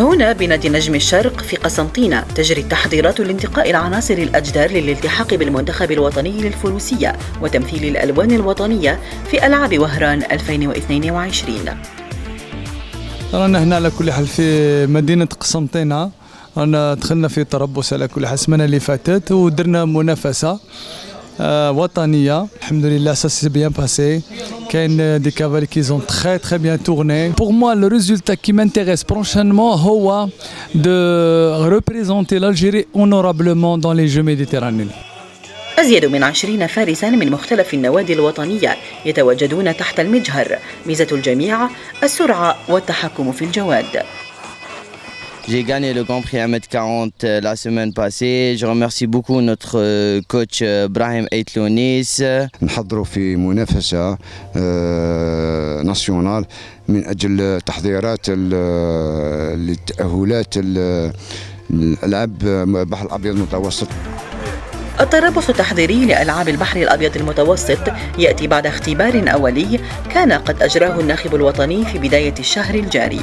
هنا بنادي نجم الشرق في قسنطينة تجري التحضيرات لانتقاء العناصر الأجدر للالتحاق بالمنتخب الوطني للفروسية وتمثيل الألوان الوطنية في ألعاب وهران 2022 رانا هنا على كل حال في مدينة قسنطينة. رانا دخلنا في تربص على كل حال السمانة اللي فاتت ودرنا منافسة. وطنيه الحمد لله ça s'est bien passé كاين des cavaliers qui ont très très bien tourné pour moi le résultat qui m'intéresse prochainement هو de représenter l'Algérie honorablement dans les Jeux méditerranéens أزيد من عشرين فارسا من مختلف النوادي الوطنية يتواجدون تحت المجهر. ميزة الجميع السرعة والتحكم في الجواد. J'ai gagné le Grand Prix 1m40 euh, la semaine passée. Je remercie beaucoup notre euh, coach euh, Brahim Aït Lounis. نحضروا في منافسة ناسيونال من أجل تحضيرات للتأهلات الألعاب البحر الأبيض المتوسط التربص التحضيري لألعاب البحر الأبيض المتوسط يأتي بعد اختبار أولي كان قد أجراه الناخب الوطني في بداية الشهر الجاري